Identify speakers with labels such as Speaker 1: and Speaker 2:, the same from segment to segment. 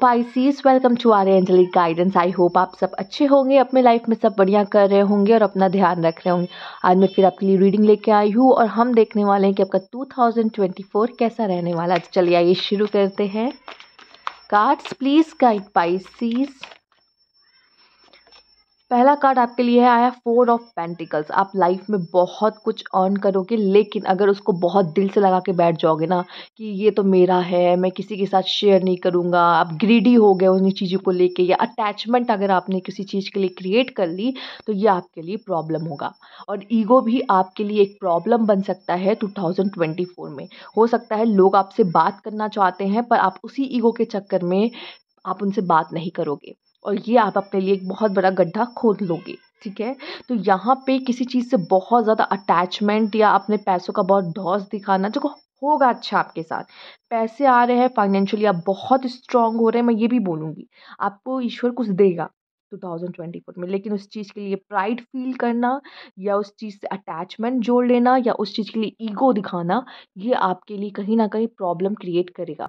Speaker 1: Pisces welcome to our angelic guidance I hope आप सब अच्छे होंगे, अपने लाइफ में सब बढ़िया कर रहे होंगे और अपना ध्यान रख रहे होंगे। आज मैं फिर आपके लिए रीडिंग लेके आई हूँ और हम देखने वाले हैं कि आपका 2024 कैसा रहने वाला है। तो चलिए आइए शुरू करते हैं। कार्ड्स प्लीज़ गाइड पाइसीस पहला कार्ड आपके लिए है, आया फोर ऑफ़ पेंटिकल्स आप लाइफ में बहुत कुछ अर्न करोगे, लेकिन अगर उसको बहुत दिल से लगा के बैठ जाओगे ना, कि ये तो मेरा है, मैं किसी के साथ शेयर नहीं करूँगा, आप ग्रीडी हो गए उन्हीं चीज़ों को लेके, या अटैचमेंट अगर आपने किसी चीज़ के लिए क्रिएट कर ली तो ये आपके लिए प्रॉब्लम होगा. और ईगो भी आपके लिए एक प्रॉब्लम बन सकता है टू में. हो सकता है लोग आपसे बात करना चाहते हैं, पर आप उसी ईगो के चक्कर में आप उनसे बात नहीं करोगे. और ये आप अपने लिए एक बहुत बड़ा गड्ढा खोद लोगे, ठीक है? तो यहाँ पे किसी चीज़ से बहुत ज़्यादा अटैचमेंट या अपने पैसों का बहुत ढौस दिखाना, जो होगा अच्छा आपके साथ। पैसे आ रहे हैं फाइनेंशियली आप बहुत स्ट्रांग हो रहे हैं, मैं ये भी बोलूँगी। आपको ईश्वर कुछ देगा 2024 में, लेकिन उस चीज़ के लिए प्राइड फील करना या उस चीज़ से अटैचमेंट जोड़ लेना या उस चीज़ के लिए ईगो दिखाना, ये आपके लिए कहीं ना कहीं प्रॉब्लम क्रिएट करेगा।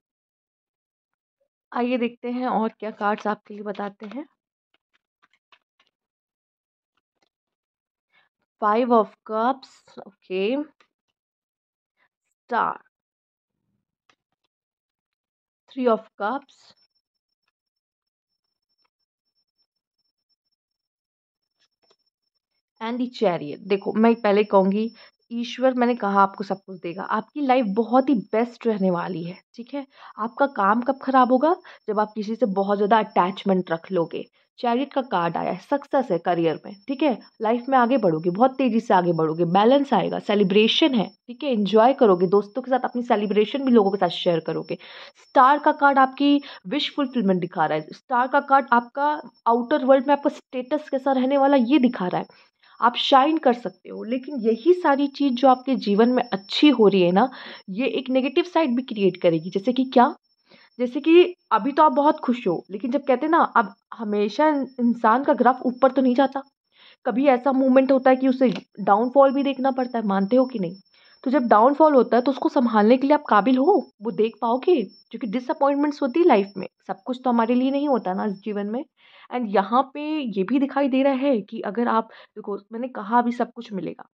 Speaker 1: आइए देखते हैं और क्या कार्ड्स आपके लिए बताते हैं। Five of cups, okay. Star. Three of cups. And the chariot. देखो, मैं पहले कहूँगी ईश्वर मैंने कहा आपको सब कुछ देगा। आपकी लाइफ बहुत ही बेस्ट रहने वाली है, ठीक है? आपका काम कब ख़राब होगा? जब आप किसी से बहुत ज़्यादा अटैचमेंट रख लोगे। चैरिट का कार्ड आया है, सक्सेस है करियर में, ठीक है? लाइफ में आगे बढ़ोगे, बहुत तेज़ी से आगे बढ़ोगे, बैलेंस आएगा, सेलिब्रेशन है, ठीक है? इन्जॉय करोगे, दोस्तों के साथ अपनी सेलिब्रेशन भी लोगों के साथ शेयर करोगे। स्टार का कार्ड आपकी विश फुलफिलमेंट दिखा रहा है। स्टार का कार्ड आपका आउटर वर्ल्ड में आपका स्टेटस कैसा रहने वाला, ये दिखा रहा है। आप शाइन कर सकते हो। लेकिन यही सारी चीज़ जो आपके जीवन में अच्छी हो रही है ना, ये एक नेगेटिव साइड भी क्रिएट करेगी। जैसे कि क्या? जैसे कि अभी तो आप बहुत खुश हो, लेकिन जब कहते हैं ना, अब हमेशा इंसान का ग्राफ ऊपर तो नहीं जाता। कभी ऐसा मोमेंट होता है कि उसे डाउनफॉल भी देखना पड़ता है, मानते हो कि नहीं? तो जब डाउनफॉल होता है तो उसको संभालने के लिए आप काबिल हो, वो देख पाओगे, क्योंकि डिसअपॉइंटमेंट्स होती है लाइफ में। सब कुछ तो हमारे लिए नहीं होता ना इस जीवन में। एंड यहाँ पे ये भी दिखाई दे रहा है कि अगर आप, देखो मैंने कहा अभी सब कुछ मिलेगा,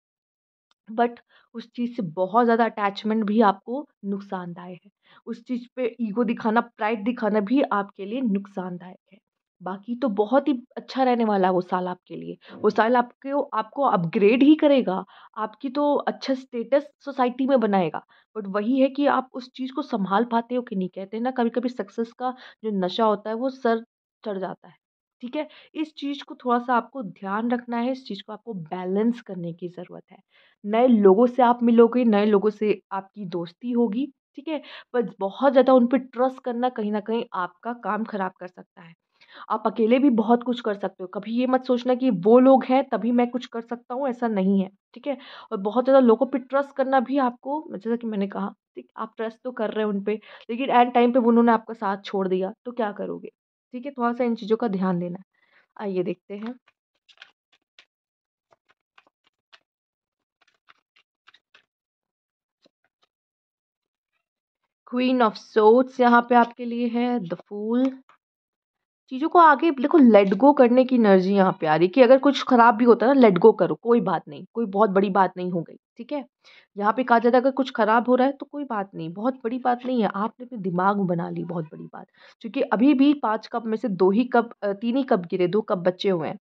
Speaker 1: बट उस चीज़ से बहुत ज़्यादा अटैचमेंट भी आपको नुकसानदायक है। उस चीज़ पे ईगो दिखाना प्राइड दिखाना भी आपके लिए नुकसानदायक है। बाकी तो बहुत ही अच्छा रहने वाला है वो साल आपके लिए। वो साल आपके, आपको अपग्रेड ही करेगा, आपकी तो अच्छा स्टेटस सोसाइटी में बनाएगा, बट वही है कि आप उस चीज़ को संभाल पाते हो कि नहीं, कहते हैं ना कभी कभी सक्सेस का जो नशा होता है वो सर चढ़ जाता है। ठीक है? इस चीज़ को थोड़ा सा आपको ध्यान रखना है, इस चीज़ को आपको बैलेंस करने की ज़रूरत है। नए लोगों से आप मिलोगे, नए लोगों से आपकी दोस्ती होगी, ठीक है? पर बहुत ज़्यादा उन पर ट्रस्ट करना कहीं ना कहीं आपका काम ख़राब कर सकता है। आप अकेले भी बहुत कुछ कर सकते हो। कभी ये मत सोचना कि वो लोग हैं, तभी मैं कुछ कर सकता हूँ, ऐसा नहीं है, ठीक है? और बहुत ज़्यादा लोगों पे ट्रस्ट करना भी आपको, जैसा कि मैंने कहा, ठीक, आप ट्रस्ट तो कर रहे हैं उन पर लेकिन एंड टाइम पे उन्होंने आपका साथ छोड़ दिया तो क्या करोगे? ठीक है थोड़ा सा इन चीज़ों का ध्यान देना आइए देखते हैं। क्वीन ऑफ़ सोट्स यहाँ पे आपके लिए है, द फूल। चीज़ों को आगे, देखो, लेट गो करने की एनर्जी यहाँ पे आ रही कि अगर कुछ ख़राब भी होता है ना, लेट गो करो, कोई बात नहीं, कोई बहुत बड़ी बात नहीं हो गई। ठीक है? यहाँ पे कहा जाता है, अगर कुछ ख़राब हो रहा है तो कोई बात नहीं, बहुत बड़ी बात नहीं है, आपने अपने दिमाग में बना ली, बहुत बड़ी बात। क्योंकि अभी भी पाँच कप में से दो ही कप तीन ही कप गिरे, दो कप बचे हुए हैं।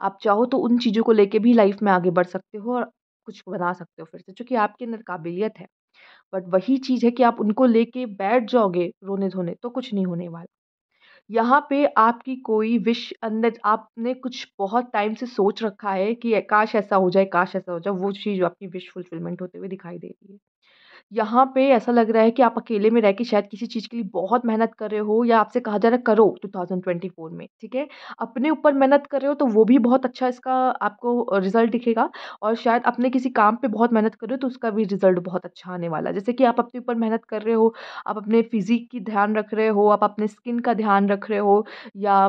Speaker 1: आप चाहो तो उन चीज़ों को लेके भी लाइफ में आगे बढ़ सकते हो और कुछ बना सकते हो फिर से क्योंकि आपके अंदर काबिलियत है। बट वही चीज़ है कि आप उनको लेके बैठ जाओगे रोने धोने तो कुछ नहीं होने वाला। यहाँ पे आपकी कोई विश अंदर आपने कुछ बहुत टाइम से सोच रखा है कि काश ऐसा हो जाए, काश ऐसा हो जाए, वो चीज़ आपकी विश फुलफिलमेंट होते हुए दिखाई दे रही है। यहाँ पे ऐसा लग रहा है कि आप अकेले में रह के शायद किसी चीज़ के लिए बहुत मेहनत कर रहे हो या आपसे कहा जा रहा है, करो 2024 में, ठीक है? अपने ऊपर मेहनत कर रहे हो तो वो भी बहुत अच्छा इसका आपको रिज़ल्ट दिखेगा और शायद अपने किसी काम पे बहुत मेहनत कर रहे हो तो उसका भी रिज़ल्ट बहुत अच्छा आने वाला है। जैसे कि आप अपने ऊपर मेहनत कर रहे हो, आप अपने फिजिक की ध्यान रख रहे हो, आप अपने स्किन का ध्यान रख रहे हो या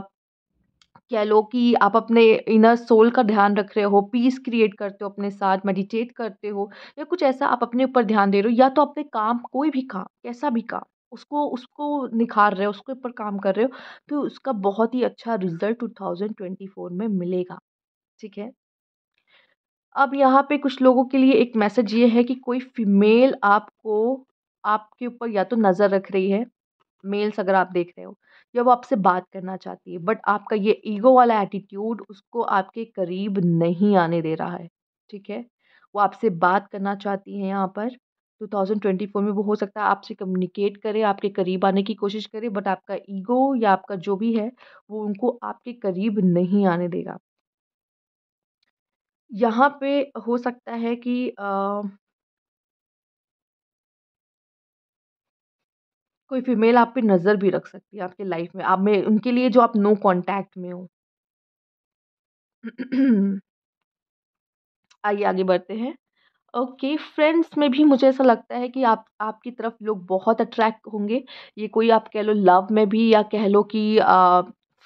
Speaker 1: कह लो कि आप अपने इनर सोल का ध्यान रख रहे हो पीस क्रिएट करते हो अपने साथ मेडिटेट करते हो या कुछ ऐसा आप अपने ऊपर ध्यान दे रहे हो या तो अपने काम, कोई भी काम, कैसा भी काम, उसको उसको निखार रहे हो, उसके ऊपर काम कर रहे हो तो उसका बहुत ही अच्छा result two thousand twenty four में मिलेगा, ठीक है? अब यहाँ पे कुछ लोगों के लिए एक मैसेज ये है कि कोई फीमेल आपको, आपके ऊपर या तो नज़र रख रही है मेल्स अगर आप देख रहे हो या वो आपसे बात करना चाहती है बट आपका ये ईगो वाला एटीट्यूड उसको आपके करीब नहीं आने दे रहा है ठीक है? वो आपसे बात करना चाहती है यहाँ पर 2024 में वो हो सकता है आपसे कम्युनिकेट करे आपके करीब आने की कोशिश करे बट आपका ईगो या आपका जो भी है वो उनको आपके करीब नहीं आने देगा। यहाँ पे हो सकता है कि आ, कोई फीमेल आप पे नज़र भी रख सकती है आपके लाइफ में। आप में, उनके लिए जो आप नो कांटेक्ट में हो। आइए आगे बढ़ते हैं। ओके, फ्रेंड्स में भी मुझे ऐसा लगता है कि आप, आपकी तरफ़ लोग बहुत अट्रैक्ट होंगे। ये कोई आप कह लो लव में भी या कह लो कि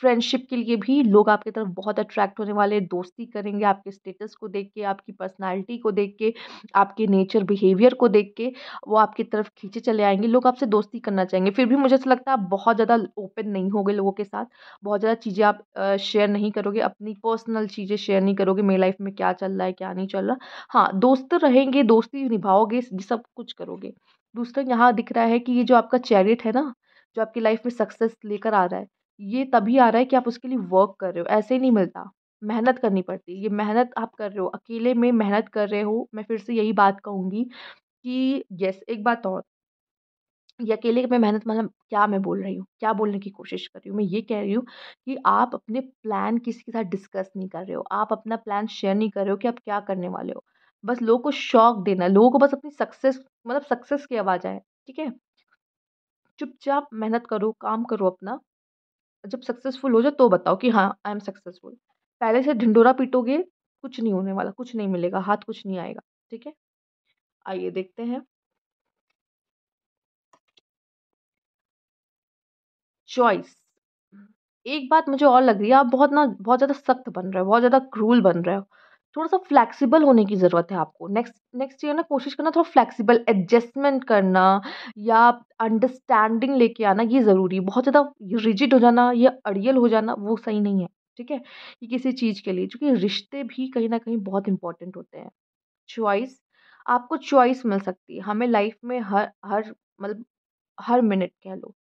Speaker 1: फ्रेंडशिप के लिए भी लोग आपकी तरफ़ बहुत अट्रैक्ट होने वाले, दोस्ती करेंगे आपके स्टेटस को देख के, आपकी पर्सनालिटी को देख के, आपके नेचर बिहेवियर को देख के, वो आपकी तरफ़ खींचे चले आएँगे, लोग आपसे दोस्ती करना चाहेंगे। फिर भी मुझे ऐसा लगता है आप बहुत ज़्यादा ओपन नहीं होगे लोगों के साथ, बहुत ज़्यादा चीज़ें आप शेयर नहीं करोगे, अपनी पर्सनल चीज़ें शेयर नहीं करोगे, मेरी लाइफ में क्या चल रहा है, क्या नहीं चल रहा। हाँ दोस्त रहेंगे, दोस्ती निभाओगे सब कुछ करोगे। दूसरा यहाँ दिख रहा है कि ये जो आपका चैरिट है ना, जो आपकी लाइफ में सक्सेस लेकर आ रहा है ये तभी आ रहा है कि आप उसके लिए वर्क कर रहे हो, ऐसे ही नहीं मिलता। मेहनत करनी पड़ती ये मेहनत आप कर रहे हो, अकेले में मेहनत कर रहे हो, मैं फिर से यही बात कहूँगी कि यस एक बात और, ये अकेले में मेहनत मतलब क्या मैं बोल रही हूँ, क्या बोलने की कोशिश कर रही हूँ, मैं ये कह रही हूँ कि आप अपने प्लान किसी के साथ डिस्कस नहीं कर रहे हो, आप अपना प्लान शेयर नहीं कर रहे हो कि आप क्या करने वाले हो। बस लोगों को शौक देना, लोगों को बस अपनी सक्सेस मतलब सक्सेस की आवाज़ आए, ठीक है? चुपचाप मेहनत करो, काम करो अपना जब सक्सेसफुल हो जाओ तो बताओ कि हाँ आई एम सक्सेसफुल पहले से ढिंडोरा पीटोगे, कुछ नहीं होने वाला, कुछ नहीं मिलेगा, हाथ कुछ नहीं आएगा, ठीक है? आइए देखते हैं। चॉइस एक बात मुझे और लग रही है, आप बहुत ना, बहुत ज़्यादा सख्त बन रहे हो, बहुत ज़्यादा क्रूल बन रहे हो। थोड़ा सा फ्लेक्सिबल होने की ज़रूरत है आपको। नेक्स्ट नेक्स्ट ईयर ना कोशिश करना थोड़ा फ्लेक्सिबल एडजस्टमेंट करना या अंडरस्टैंडिंग लेके आना ये ज़रूरी है। बहुत ज़्यादा रिजिड हो जाना या अड़ियल हो जाना वो सही नहीं है, ठीक है? कि किसी चीज़ के लिए, क्योंकि रिश्ते भी कहीं ना कहीं बहुत इंपॉर्टेंट होते हैं। चॉइस आपको चॉइस मिल सकती है। हमें लाइफ में हर हर मतलब हर मिनट कह लो,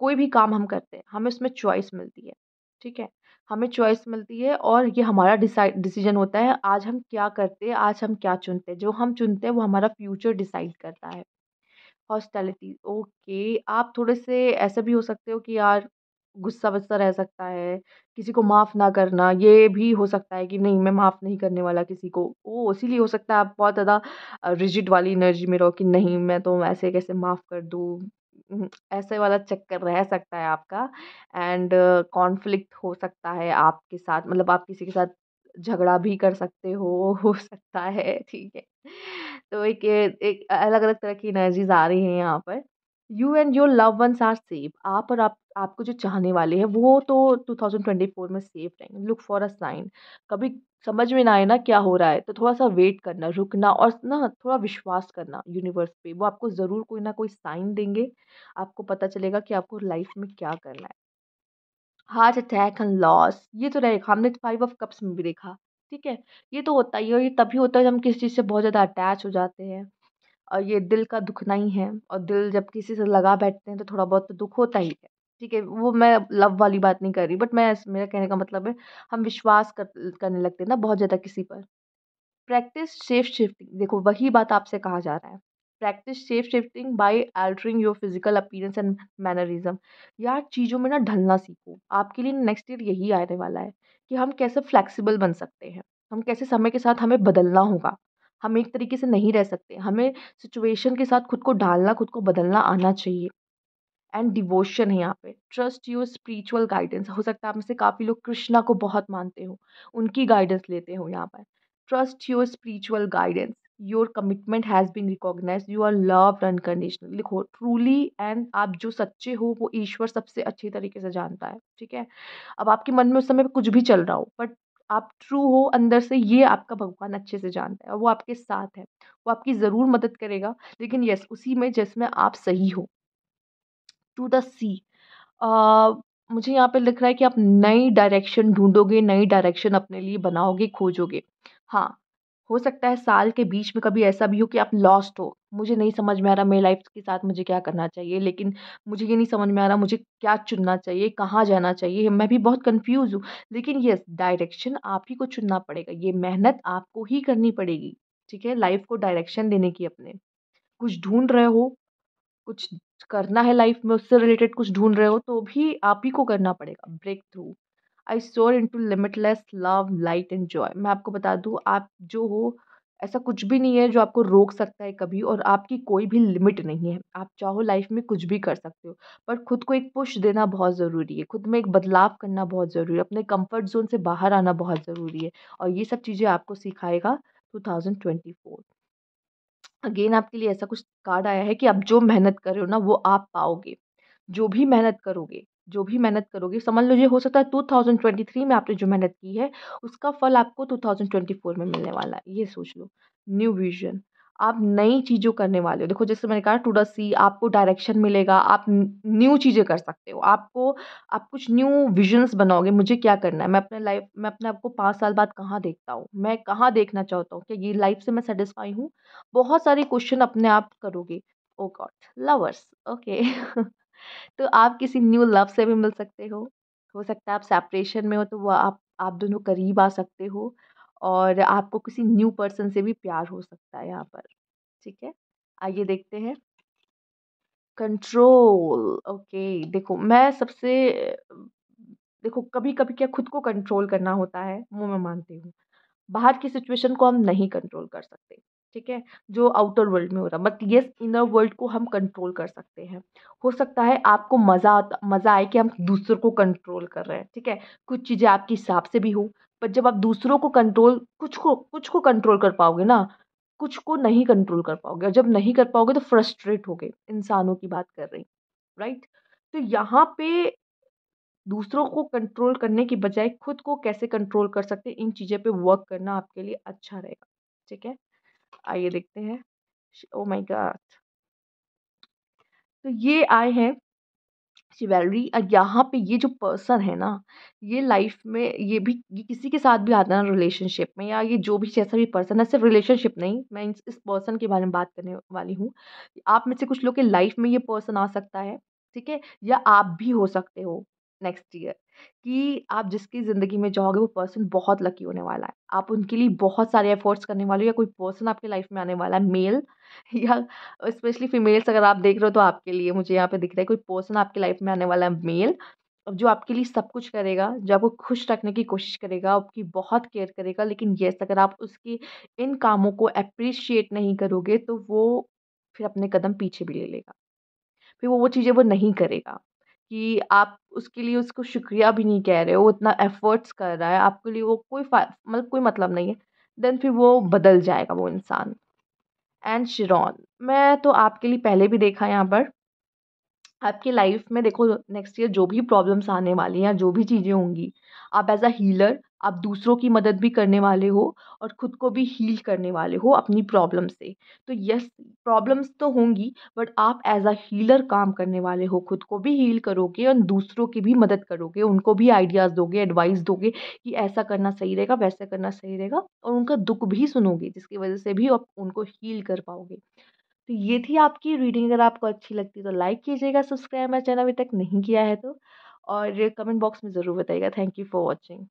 Speaker 1: कोई भी काम हम करते हैं, हमें उसमें चॉइस मिलती है, ठीक है? हमें चॉइस मिलती है और ये हमारा डिसाइड डिसीज़न होता है, आज हम क्या करते हैं, आज हम क्या चुनते हैं। जो हम चुनते हैं, वो हमारा फ्यूचर डिसाइड करता है। हॉस्टैलिटी ओके आप थोड़े से ऐसे भी हो सकते हो कि यार, गुस्सा वुस्सा रह सकता है, किसी को माफ़ ना करना, ये भी हो सकता है कि नहीं, मैं माफ़ नहीं करने वाला किसी को। ओ, इसीलिए हो सकता है आप बहुत ज़्यादा रिजिड वाली एनर्जी में रहो कि नहीं, मैं तो ऐसे कैसे माफ़ कर दूँ। ऐसे वाला चक्कर रह सकता है आपका एंड कॉन्फ्लिक्ट हो सकता है आपके साथ मतलब आप किसी के साथ झगड़ा भी कर सकते हो हो सकता है, ठीक है। तो एक एक अलग अलग तरह की एनर्जीज आ रही हैं यहाँ पर। You and your love ones are safe आप और आप, आपको जो चाहने वाले हैं, वो तो 2024 में सेफ़ रहेंगे। लुक फॉर अ साइन कभी समझ में ना आए ना क्या हो रहा है तो थोड़ा सा वेट करना, रुकना और ना, थोड़ा विश्वास करना यूनिवर्स पे। वो आपको ज़रूर कोई ना कोई साइन देंगे। आपको पता चलेगा कि आपको लाइफ में क्या करना है। हार्ट अटैक एंड लॉस ये तो रहेगा। हमने फाइव ऑफ़ कप्स में भी देखा। ठीक है? ये तो होता ही है ये तभी होता है जब हम किसी चीज़ से बहुत ज़्यादा अटैच हो जाते हैं। और ये दिल का दुखना ही है और दिल जब किसी से लगा बैठते हैं तो थोड़ा बहुत तो दुख होता ही है। ठीक है, वो मैं लव वाली बात नहीं कर रही बट मैं मेरा कहने का मतलब है हम विश्वास कर, करने लगते हैं ना बहुत ज़्यादा किसी पर। प्रैक्टिस सेफ़ शिफ्टिंग देखो वही बात आपसे कहा जा रहा है। Practice safe shifting by altering your physical appearance and mannerism यार चीज़ों में ना ढलना सीखो। आपके लिए नेक्स्ट ईयर यही आने वाला है कि हम कैसे फ्लेक्सिबल बन सकते हैं। हम कैसे समय के साथ हमें बदलना होगा। हम एक तरीके से नहीं रह सकते। हमें सिचुएशन के साथ खुद को ढालना खुद को बदलना आना चाहिए। एंड डिवोशन है यहाँ पे। ट्रस्ट योर स्पिरिचुअल गाइडेंस हो सकता है आप में से काफ़ी लोग कृष्णा को बहुत मानते हो। उनकी गाइडेंस लेते हो यहाँ पर। Trust your spiritual guidance your commitment has been recognise you are loved unconditional लिखो ट्रूली एंड आप जो सच्चे हो, वो ईश्वर सबसे अच्छे तरीके से जानता है। ठीक है? अब आपके मन में उस समय कुछ भी चल रहा हो बट आप ट्रू हो, अंदर से ये आपका भगवान अच्छे से जानता है वो आपके साथ है, वो आपकी ज़रूर मदद करेगा। लेकिन यस उसी में जिसमें आप सही हो। टू द सी मुझे यहाँ पे लिख रहा है कि आप नई डायरेक्शन ढूंढोगे, नई डायरेक्शन अपने लिए बनाओगे, खोजोगे। हाँ हो सकता है साल के बीच में कभी ऐसा भी हो कि आप लॉस्ट हो। मुझे नहीं समझ में आ रहा मेरी लाइफ के साथ मुझे क्या करना चाहिए, लेकिन मुझे ये नहीं समझ में आ रहा मुझे क्या चुनना चाहिए, कहाँ जाना चाहिए। मैं भी बहुत कंफ्यूज हूँ, लेकिन यस डायरेक्शन आप ही को चुनना पड़ेगा। ये मेहनत आपको ही करनी पड़ेगी, ठीक है? लाइफ को डायरेक्शन देने की अपने। कुछ ढूंढ रहे हो, कुछ करना है लाइफ में, उससे रिलेटेड कुछ ढूंढ रहे हो तो भी आप ही को करना पड़ेगा। Break through I soar into limitless love light and joy मैं आपको बता दूँ, आप जो हो, ऐसा कुछ भी नहीं है जो आपको रोक सकता है कभी और आपकी कोई भी लिमिट नहीं है। आप चाहो लाइफ में कुछ भी कर सकते हो, पर खुद को एक पुश देना बहुत ज़रूरी है। खुद में एक बदलाव करना बहुत ज़रूरी है। अपने कंफर्ट जोन से बाहर आना बहुत ज़रूरी है और ये सब चीज़ें आपको सिखाएगा two thousand twenty four again आपके लिए ऐसा कुछ कार्ड आया है कि आप जो मेहनत कर रहे हो ना, वो आप पाओगे। जो भी मेहनत करोगे जो भी मेहनत करोगे, समझ लो, ये हो सकता है टू थाउज़ेंड ट्वेंटी थ्री में आपने जो मेहनत की है, उसका फल आपको टू थाउज़ेंड ट्वेंटी फोर में मिलने वाला है, ये सोच लो, न्यू विजन। आप नई चीज़ों करने वाले हो। देखो, जैसे मैंने कहा टू द सी आपको डायरेक्शन मिलेगा, आप न्यू चीज़ें कर सकते हो। आपको, आप कुछ न्यू विजन्स बनाओगे, मुझे क्या करना है? मैं अपने लाइफ, मैं अपने आप को पाँच साल बाद कहाँ देखता हूँ? मैं कहाँ देखना चाहता हूँ? क्या ये लाइफ से मैं सेटिस्फाई हूँ? बहुत सारे क्वेश्चन अपने आप करोगे। ओ गॉड लवर्स ओके तो आप किसी न्यू लव से भी मिल सकते हो। हो सकता है आप सेपरेशन में हो तो वो आप आप दोनों करीब आ सकते हो और आपको किसी न्यू पर्सन से भी प्यार हो सकता है यहाँ पर। ठीक है? आइए देखते हैं। कंट्रोल, ओके, देखो मैं सबसे, देखो कभी कभी क्या खुद को कंट्रोल करना होता है, वो मैं मानती हूँ। बाहर की सिचुएशन को हम नहीं कंट्रोल कर सकते। ठीक है, जो आउटर वर्ल्ड में हो रहा बट येस इनर वर्ल्ड को हम कंट्रोल कर सकते हैं। हो सकता है आपको मज़ा आता, मज़ा आए कि हम दूसरों को कंट्रोल कर रहे हैं, ठीक है? कुछ चीज़ें आपके हिसाब से भी हो पर जब आप दूसरों को कंट्रोल कुछ को कुछ को कंट्रोल कर पाओगे ना, कुछ को नहीं कंट्रोल कर पाओगे। और जब नहीं कर पाओगे तो फ्रस्ट्रेट हो गए, इंसानों की बात कर रही राइट तो यहाँ पे दूसरों को कंट्रोल करने की बजाय खुद को कैसे कंट्रोल कर सकते इन चीज़ों पे वर्क करना आपके लिए अच्छा रहेगा, ठीक है? आइए देखते हैं। ओ माय गॉड तो ये आए हैं शिवेलरी यहाँ पे ये जो पर्सन है ना, ये लाइफ में ये भी, ये किसी के साथ भी आता है ना रिलेशनशिप में या ये जो भी जैसा भी पर्सन है, सिर्फ़ रिलेशनशिप नहीं, मैं इस पर्सन के बारे में बात करने वाली हूँ। आप में से कुछ लोग के लाइफ में ये पर्सन आ सकता है, ठीक है? या आप भी हो सकते हो। नेक्स्ट ईयर कि आप जिसकी ज़िंदगी में जाओगे वो पर्सन बहुत लकी होने वाला है। आप उनके लिए बहुत सारे एफर्ट्स करने वाले हो या कोई पर्सन आपकी लाइफ में आने वाला है मेल या स्पेशली फीमेल्स अगर आप देख रहे हो तो आपके लिए मुझे यहाँ पे दिख रहा है, कोई पर्सन आपकी लाइफ में आने वाला है मेल अब जो आपके लिए सब कुछ करेगा, जो आपको खुश रखने की कोशिश करेगा, आपकी बहुत केयर करेगा, लेकिन येस अगर आप उसकी इन कामों को अप्रिशिएट नहीं करोगे तो वो फिर अपने कदम पीछे भी ले लेगा। फिर वो वो चीज़ें वो नहीं करेगा। कि आप उसके लिए उसको शुक्रिया भी नहीं कह रहे हो, वो इतना एफ़र्ट्स कर रहा है, आपके लिए वो कोई मतलब कोई मतलब नहीं है। देन फिर वो बदल जाएगा वो इंसान। एंड शिरॉन, मैं तो आपके लिए पहले भी देखा यहाँ पर। आपकी लाइफ में देखो, नेक्स्ट ईयर जो भी प्रॉब्लम्स आने वाली हैं जो भी चीज़ें होंगी, आप एज अ हीलर आप दूसरों की मदद भी करने वाले हो और ख़ुद को भी हील करने वाले हो अपनी प्रॉब्लम से। तो यस प्रॉब्लम्स तो होंगी बट आप एज अ हीलर काम करने वाले हो, ख़ुद को भी हील करोगे और दूसरों की भी मदद करोगे, उनको भी आइडियाज़ दोगे एडवाइस दोगे कि ऐसा करना सही रहेगा, वैसा करना सही रहेगा और उनका दुख भी सुनोगे, जिसकी वजह से भी आप उनको हील कर पाओगे। तो ये थी आपकी रीडिंग अगर आपको अच्छी लगती तो लाइक कीजिएगा सब्सक्राइब मेरा चैनल अभी तक नहीं किया है तो और कमेंट बॉक्स में ज़रूर बताइएगा। Thank you for watching